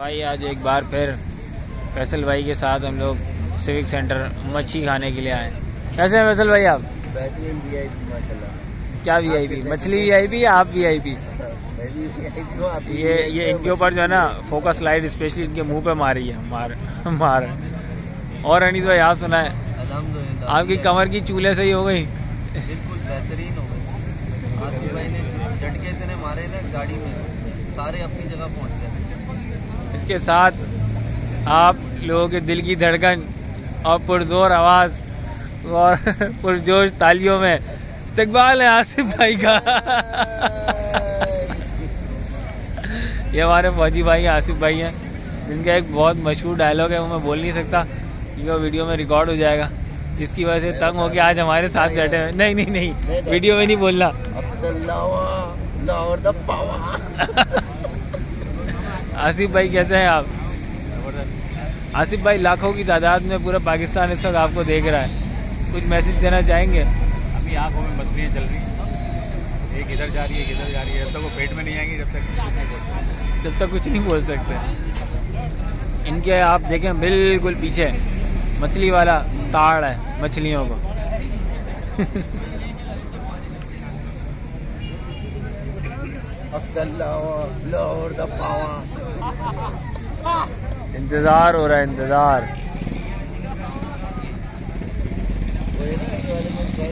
भाई आज एक बार फिर फैसल भाई के साथ हम लोग सिविक सेंटर मच्छी खाने के लिए आए कैसे हैं फैसल भाई आप? बेहतरीन वीआईपी माशाल्लाह। क्या वीआईपी मछली वीआईपी या आप वीआईपी मैं भी वीआईपी हूँ आप ये ये इनके ऊपर जो है ना फोकस लाइट स्पेशली इनके मुँह पे मारी है मार मार। और अनिस भाई आप सुना है आपकी कमर की चूल्हे सही हो गई। बिल्कुल बेहतरीन हो गई। आसिफ भाई ने झटके इतने मारे ना गाड़ी में सारे अपनी जगह पहुँच गए। इसके साथ आप लोगों के दिल की धड़कन और पुरजोर आवाज़ और पुरजोश तालियों में इस्तकबाल है आसिफ भाई का। ये हमारे फौजी भाई हैं आसिफ भाई हैं। जिनका एक बहुत मशहूर डायलॉग है वो मैं बोल नहीं सकता क्योंकि वो वीडियो में रिकॉर्ड हो जाएगा। जिसकी वजह से तंग हो गया आज हमारे साथ बैठे हैं। नहीं नहीं नहीं वीडियो में नहीं बोलना अब तो लावा लाहौर द पावा आसिफ भाई कैसे हैं आप? आसिफ भाई लाखों की तादाद में पूरा पाकिस्तान इस वक्त आपको देख रहा है। कुछ मैसेज देना चाहेंगे? अभी आँखों में मछलियाँ चल रही हैं। एक इधर जा रही है एक इधर जा रही है। जब तक वो पेट में नहीं आएँगी जब तक कुछ नहीं बोल सकते जब तक कुछ नहीं बोल सकते। इनके आप देखें बिल्कुल पीछे। मछली वाला ताड़ है मछलियों को। अब तो लावा लाहौर द पावा। इंतज़ार हो रहा है इंतज़ार।